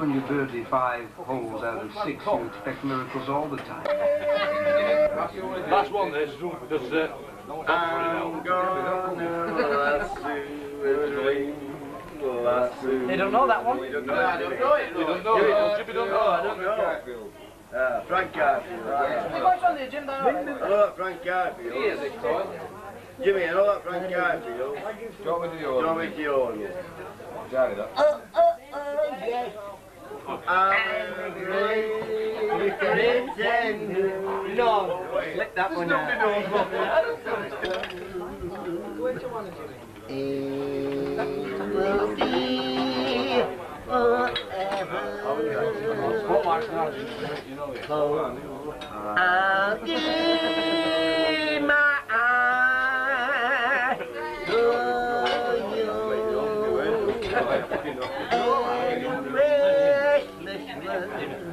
when you birdie five holes out of six, you expect miracles all the time. Last one, this. Just, uh, I'm gonna lasso a dream. Lasso. They don't know that one. You don't know it. You don't know, Yeah, Jimmy don't know. I don't know. Uh, Frank Garfield. What's on there, Jim? Hello, Frank Garfield. Jimmy, hello, Frank Garfield. John with the John order. McKeown. Charlie, that. Oh, oh, oh, yes. I'm great, pretend. No, let that one out. be forever. I'll give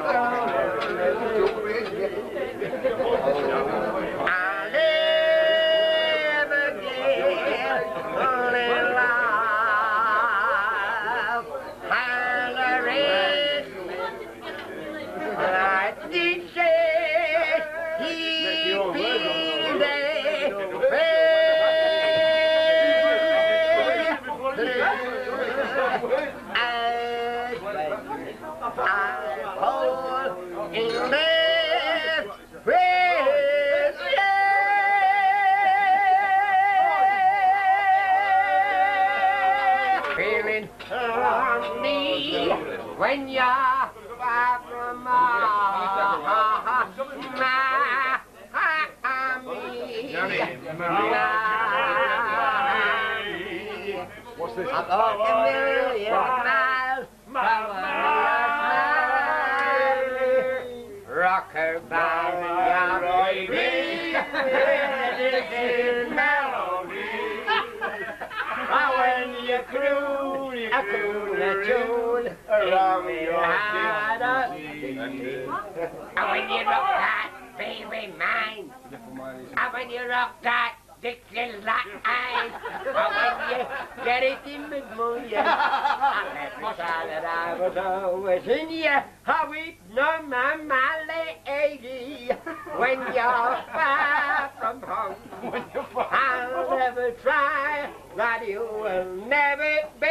my I'll What's this? I'm walking a million miles from a rocker by baby, melody. When you croon, you croon a tune around your heart. And when you rock that, baby mine. And when you rock that, Dixie line. And when you get it in the moon, yeah. And that's the side that I was always in you. How we know my, my lady. When you're far from home. I'll never try that you will never be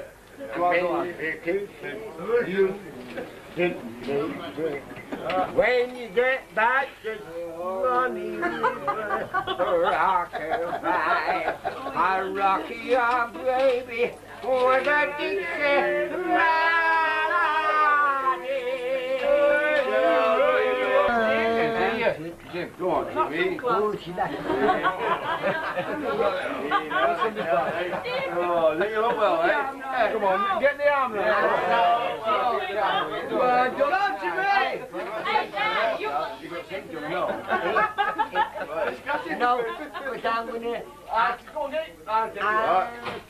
when you get back to money, rock and ride, I rock you, baby, with a Dixie melody. Jim, go on, Jimmy. Oh, she does. Oh, link it up well, eh? Come on, get the arm round. Well, go on, Jimmy. You got some, Jimmy, no? No, but I'm gonna. Ah, Go on, get it. Ah, get it. I'll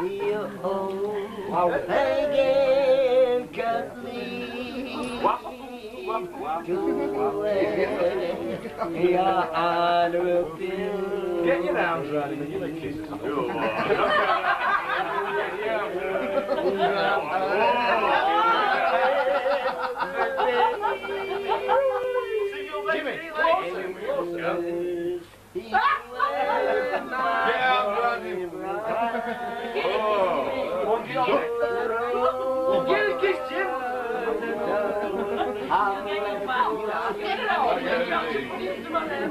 see you home again, Kathleen. Your heart will fill. Get your arms around him and give a kiss.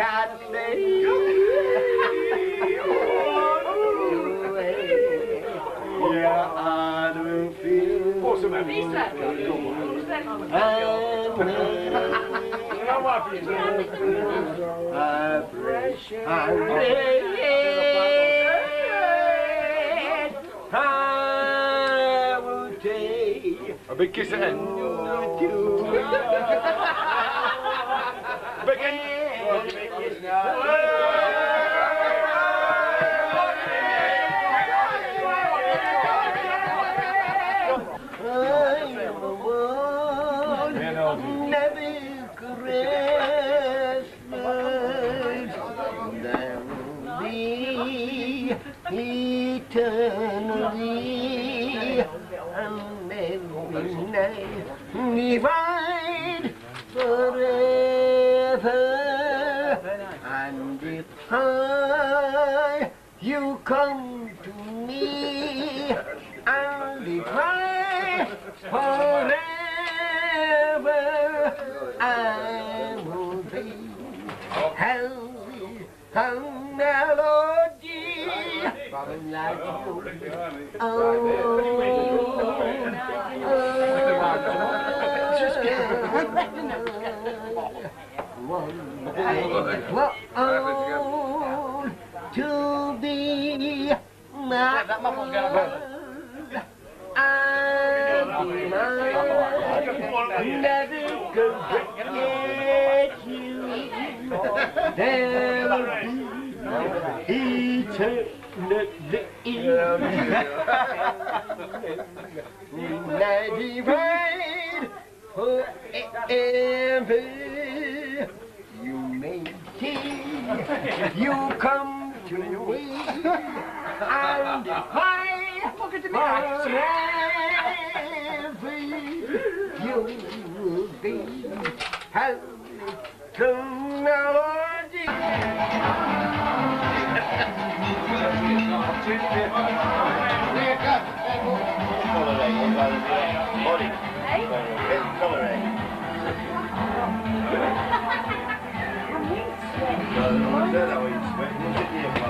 Yeah, I do feel. What's the matter? Who's that? Who's that? I'm happy. I will take A big kiss at end. you Big you come to me and if I forever I will be healthy and melody like you. Oh, oh, oh. never forget you. There'll be eternity. Ninety-five forever. You you come and I forever you will be happy technology.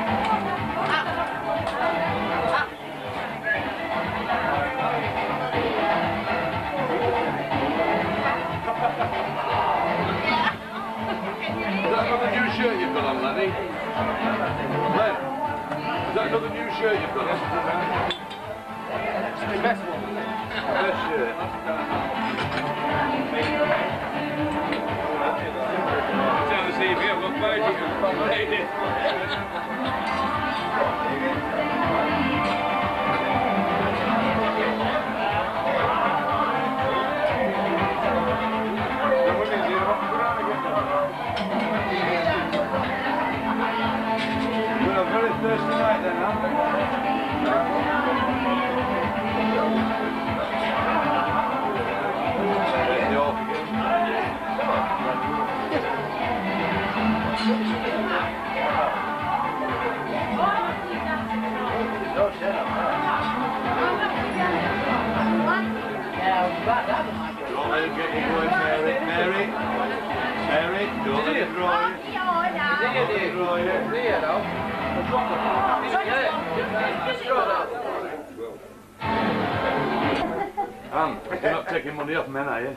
you're not taking money off men, are you?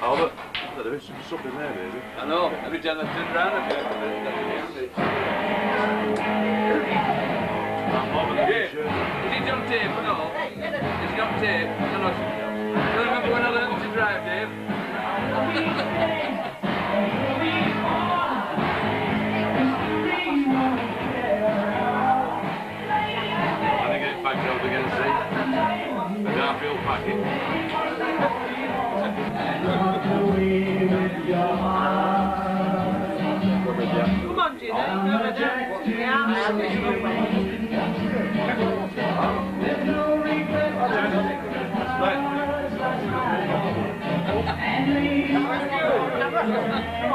Albert, there is some stuff in there, baby. I know, every time I turn around a bit, Albert, Yeah. Is it on tape or not? Is it on tape? No, no. remember when I learned to drive, Dave? I think it's back over again, see? The Garfield packet. Come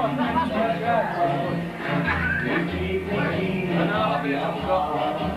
on,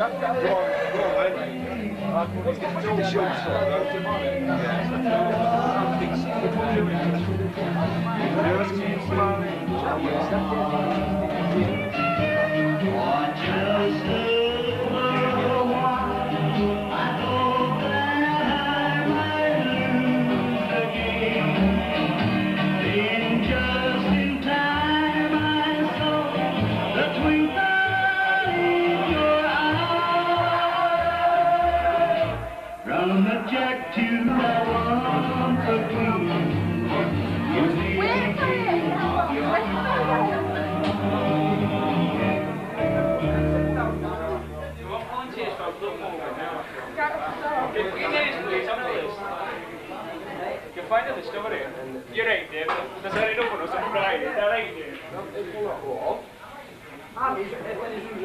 From here. You're right, Dave. There's a red open us on Friday. Is that right, Dave? Ah, he's, when he's in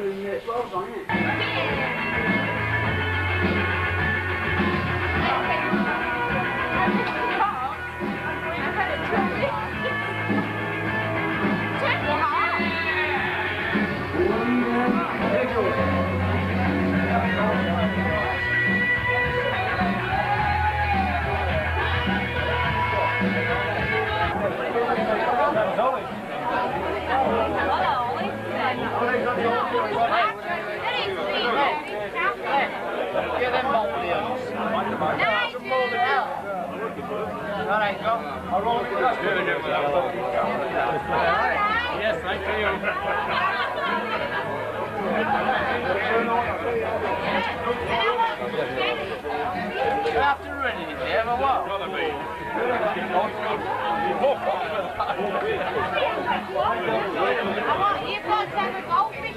Alright, go. I'll roll it up. Yes, thank you. After running it, Dave, or what? I want you guys to have a goldfish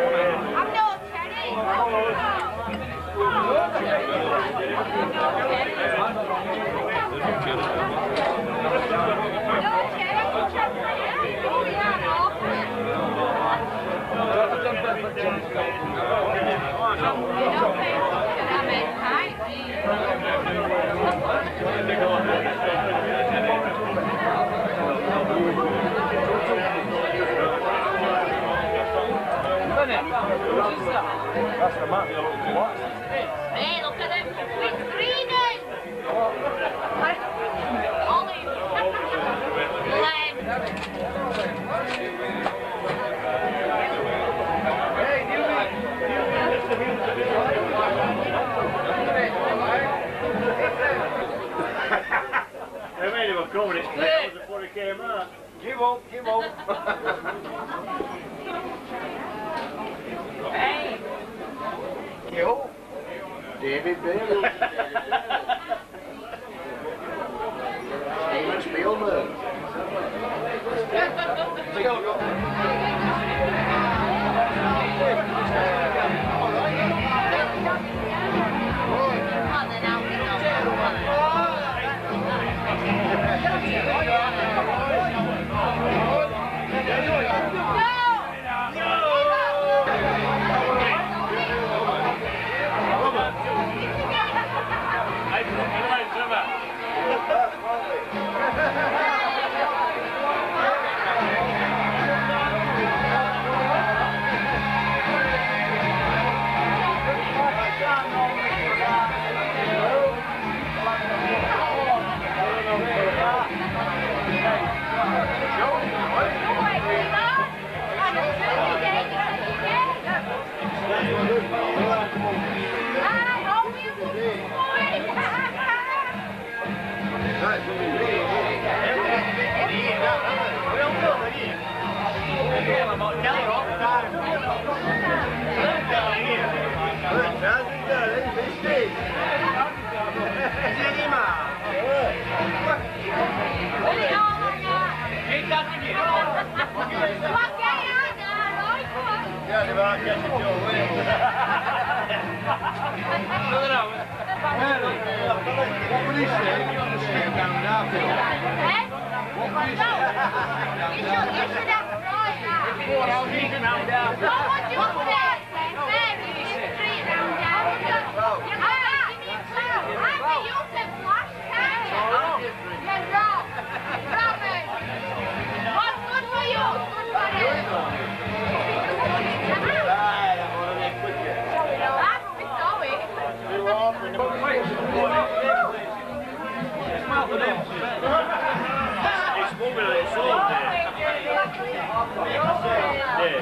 Teddy. No Teddy. Oh, yeah, Isn't it? Which is that? Hey, look at it. It's greening. Olive. Lemon. They made him a it's before he came out. Give up, give up. Hey. Yo. David Bale. Steven Spielberg. Would say if you straight down Darfield? Eh? No. You should, you should have tried that. No, what do you say? There.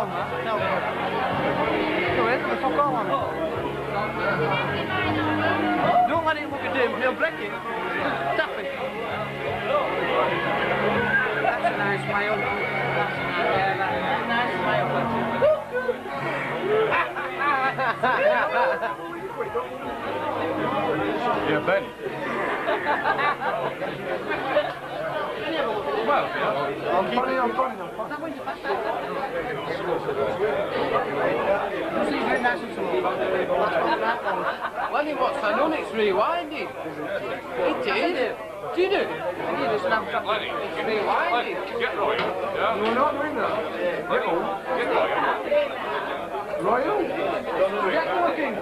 Fuck all on that. No. Go in. Fuck all on it. Don't let it look at him. He'll break it. Tap it. That's a nice smile. That's a nice, yeah, that's a nice smile. Yeah, Ben. Well, I'm funny, I'm funny, I'm funny. Well, he was fun on it's rewinding. It did. Did it? He did a snapshot. Lenny, It's get, rewinding. Get Roy. Yeah? You're not doing that. Lenny, get Roy. Royal? Get working.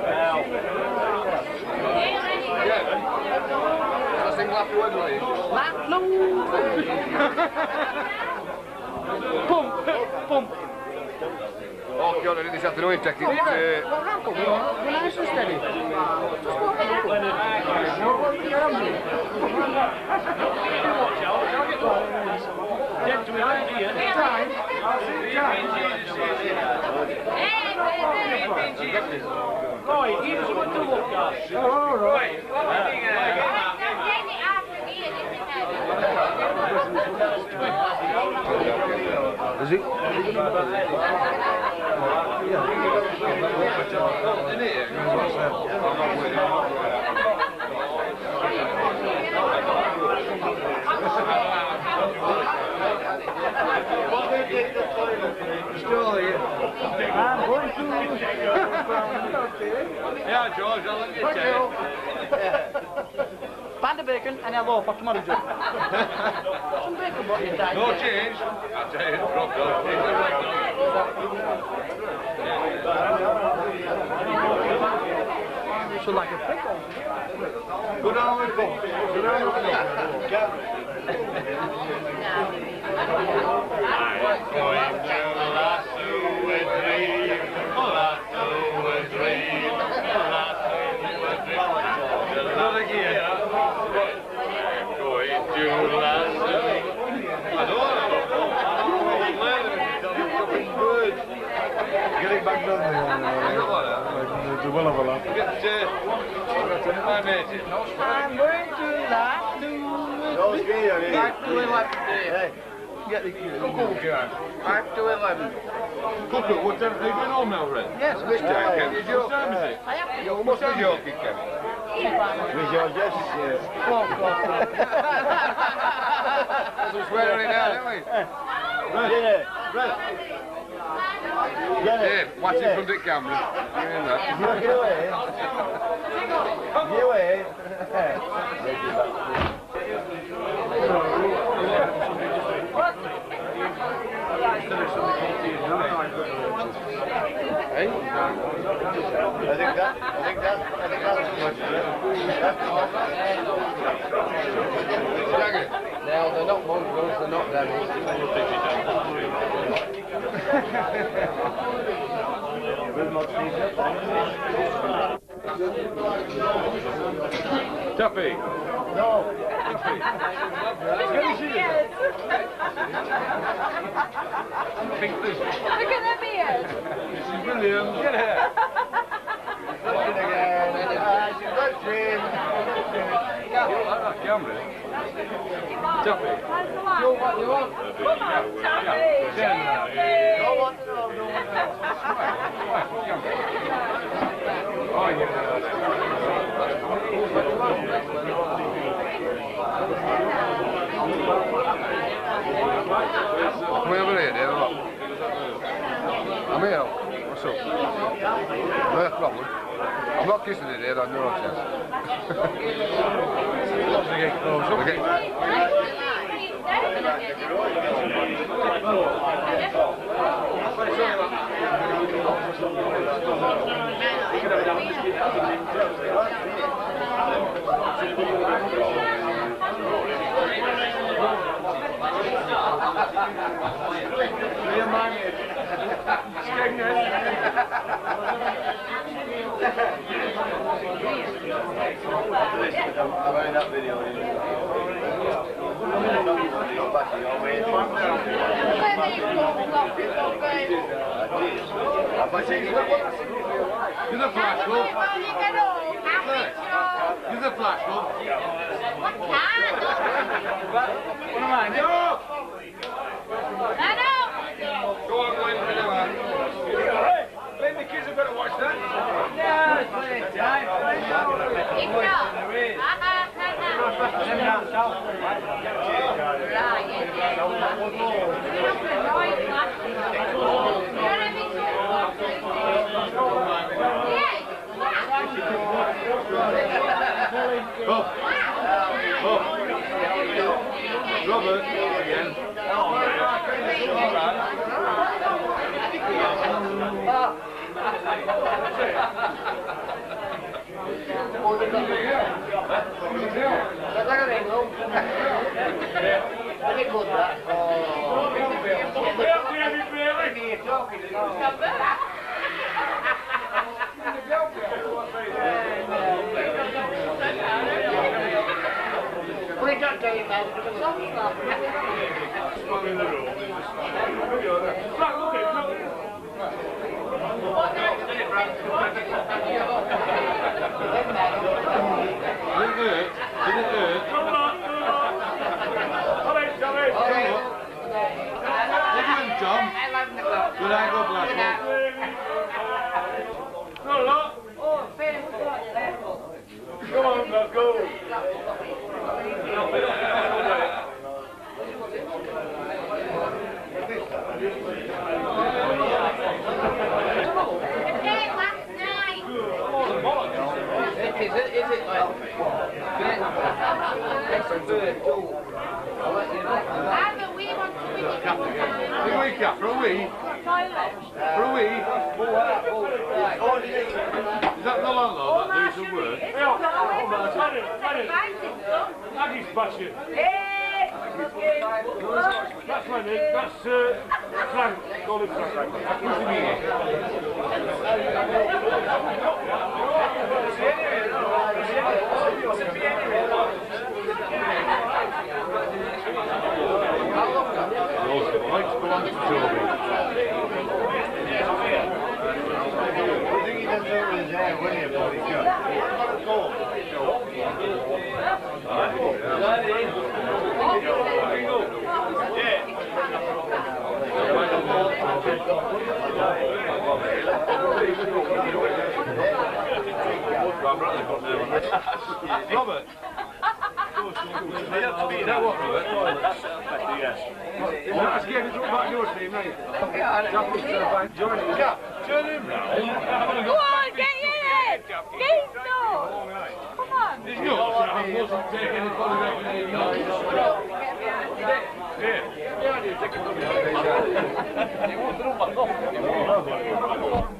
I sing Laugh Word, Lenny. Laugh low. Pump, pump. Oh, God, I did this afternoon, check it. Leave Uh, it. Well, Uncle, you're nice and steady. Just walk it up. No, what are you on? Time. I'll see you time. Hey, baby. Right, give us something to look at. Oh, all right. Take it after Ian, isn't it? Is it? In here? Still here. I'm going to. Yeah, George, I'll let you Thank take you. it. Pound of bacon and hello for tomorrow, Joe. Some bacon, what you died. No change. I'll tell you, drop So like a pickle. Good on with bump. Good on with bump. Another gear. Going to I don't know. Getting back down. The will of a lot. Get, my mate. I'm going to like to No, it's me, I mean. back to eleven. Hey. Get the Cuckoo, Jan. back to eleven. Cuckoo, what time have you been home now, Red? Yes, This time, Ken, you joke. I have to You must be joking, Ken. With your yes, yes. Fuck off. We're swearing it out, aren't we? It. Get it. Dave, watch it from the camera. Hear that? Get away. Get away. I think that, I think that, I think that's too much. That's too much. Now, they're not mongrels, they're not Tuffy. No. Think this. Look at them ears. This is brilliant. Get here. Looking again. Ah, she's got dream. You don't like that camera. Tuffy. You what you want? Come on over here, dear. I'm here. What's up? No problem. I'm not kissing you, dear. I'm not a chance. okay. Close up. They get... I've only that video in. Back to your way. I you- Use a flash, a flash. What? No! The. Yeah. Uh-uh, yeah, yeah. Kom. Kom. Robert. Igjen. Dette kan jeg om. Det er godt, da. Again. Didn't hurt. Didn't Tom. Good God bless him. Come That's my name. That's uh, Frank. Call him Frank. Who's the meeting? Those lights belong to Toby. my. Robert! You know what, Robert? Yes. Well, that's getting about your team, mate. Join him. Turn him round. Go on, get in it! Get! Come on! There's I wasn't taking the you. Here. Here.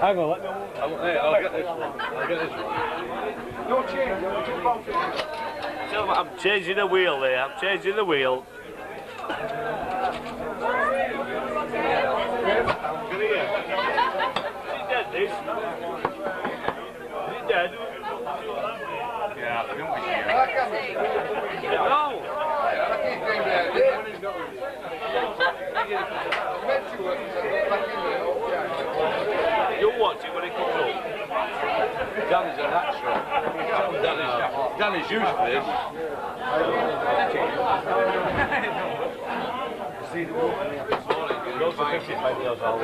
Hang on, let me. I'll, hey, I'll get this one. I'll get this one. No change. I'm changing the wheel there. I'm changing the wheel. You'll watch it when it comes up. Danny's an extra. Danny's, Danny's used to this. Goes for 55 years old.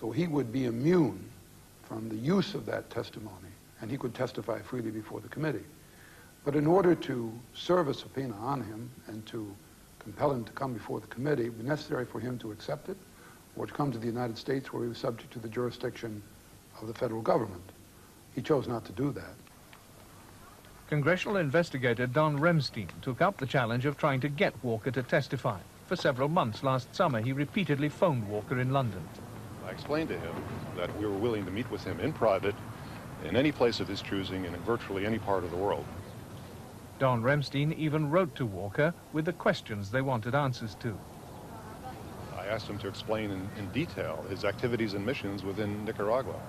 So he would be immune from the use of that testimony, and he could testify freely before the committee. But in order to serve a subpoena on him and to compel him to come before the committee, it would be necessary for him to accept it or to come to the United States where he was subject to the jurisdiction of the federal government. He chose not to do that. Congressional investigator Don Remstein took up the challenge of trying to get Walker to testify. For several months last summer, he repeatedly phoned Walker in London. I explained to him that we were willing to meet with him in private in any place of his choosing and in virtually any part of the world. Don Remstein even wrote to Walker with the questions they wanted answers to. I asked him to explain in, in detail his activities and missions within Nicaragua.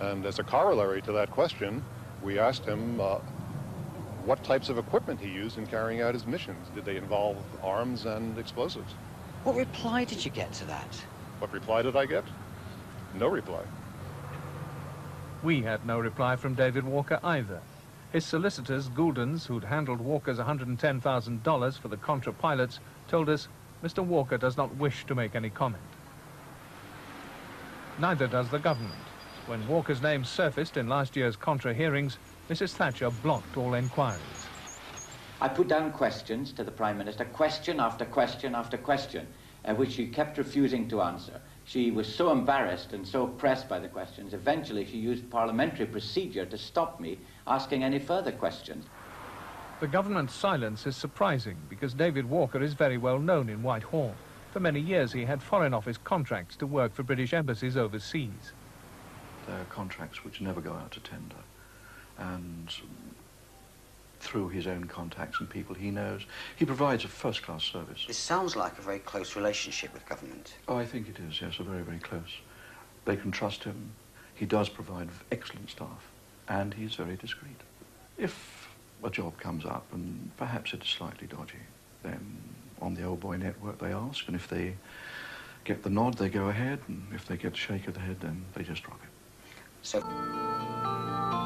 And as a corollary to that question, we asked him uh, what types of equipment he used in carrying out his missions. Did they involve arms and explosives? What reply did you get to that? What reply did I get? No reply. We had no reply from David Walker either. His solicitors, Gouldens, who'd handled Walker's $110,000 for the Contra pilots, told us Mr. Walker does not wish to make any comment. Neither does the government. When Walker's name surfaced in last year's Contra hearings, Mrs. Thatcher blocked all enquiries. I put down questions to the Prime Minister, question after question after question, uh, which she kept refusing to answer. She was so embarrassed and so pressed by the questions, eventually she used parliamentary procedure to stop me asking any further questions. The government's silence is surprising because David Walker is very well known in Whitehall. For many years he had Foreign Office contracts to work for British embassies overseas. There are contracts which never go out to tender. And through his own contacts and people he knows, he provides a first-class service. This sounds like a very close relationship with government. Oh, I think it is, yes, a very, very close. They can trust him. He does provide excellent staff, and he's very discreet. If a job comes up and perhaps it's slightly dodgy, then on the old boy network they ask, and if they get the nod, they go ahead, and if they get the shake of the head, then they just drop it. So...